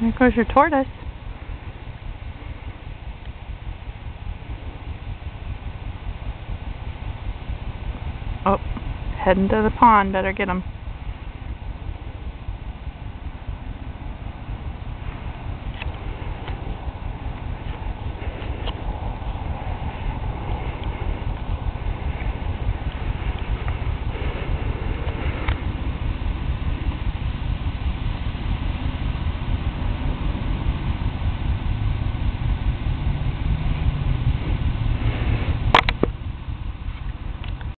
There goes your tortoise. Oh, heading to the pond. Better get him.